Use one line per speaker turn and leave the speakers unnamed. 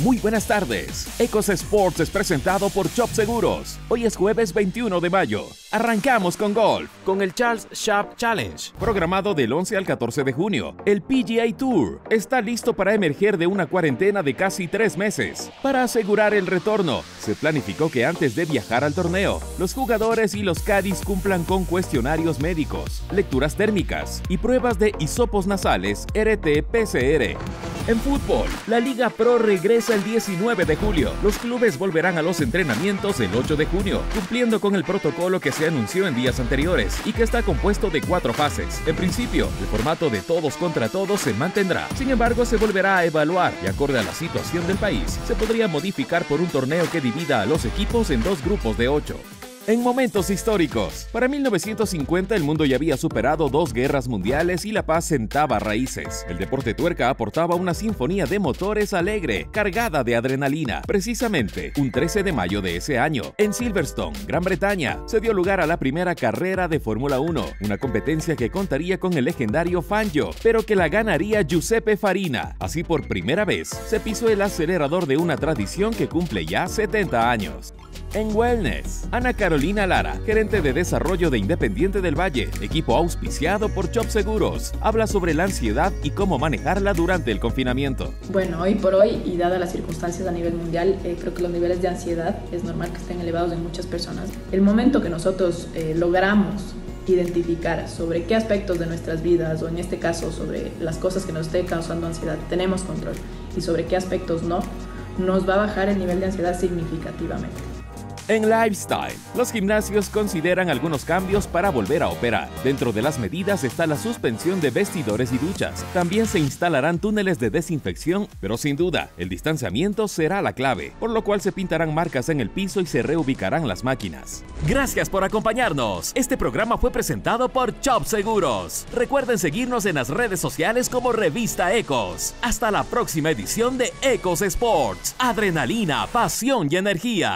Muy buenas tardes. Ecos Sports es presentado por Chop Seguros. Hoy es jueves 21 de mayo. Arrancamos con golf.
Con el Charles Sharp Challenge.
Programado del 11 al 14 de junio, el PGA Tour está listo para emerger de una cuarentena de casi tres meses. Para asegurar el retorno, se planificó que antes de viajar al torneo, los jugadores y los caddies cumplan con cuestionarios médicos, lecturas térmicas y pruebas de hisopos nasales RT-PCR. En fútbol, la Liga Pro regresa el 19 de julio. Los clubes volverán a los entrenamientos el 8 de junio, cumpliendo con el protocolo que se anunció en días anteriores y que está compuesto de cuatro fases. En principio, el formato de todos contra todos se mantendrá. Sin embargo, se volverá a evaluar y acorde a la situación del país, se podría modificar por un torneo que divida a los equipos en dos grupos de ocho. En momentos históricos, para 1950 el mundo ya había superado dos guerras mundiales y la paz sentaba raíces. El deporte tuerca aportaba una sinfonía de motores alegre, cargada de adrenalina. Precisamente, un 13 de mayo de ese año, en Silverstone, Gran Bretaña, se dio lugar a la primera carrera de Fórmula 1, una competencia que contaría con el legendario Fangio, pero que la ganaría Giuseppe Farina. Así por primera vez, se pisó el acelerador de una tradición que cumple ya 70 años en Wellness. Ana Carolina Lara, gerente de desarrollo de Independiente del Valle, equipo auspiciado por Chop Seguros, habla sobre la ansiedad y cómo manejarla durante el confinamiento.
Bueno, hoy por hoy y dadas las circunstancias a nivel mundial, eh, creo que los niveles de ansiedad es normal que estén elevados en muchas personas. El momento que nosotros eh, logramos identificar sobre qué aspectos de nuestras vidas o en este caso sobre las cosas que nos estén causando ansiedad tenemos control y sobre qué aspectos no, nos va a bajar el nivel de ansiedad significativamente.
En Lifestyle, los gimnasios consideran algunos cambios para volver a operar. Dentro de las medidas está la suspensión de vestidores y duchas. También se instalarán túneles de desinfección, pero sin duda, el distanciamiento será la clave, por lo cual se pintarán marcas en el piso y se reubicarán las máquinas.
Gracias por acompañarnos. Este programa fue presentado por Chop Seguros. Recuerden seguirnos en las redes sociales como Revista Ecos. Hasta la próxima edición de Ecos Sports. Adrenalina, pasión y energía.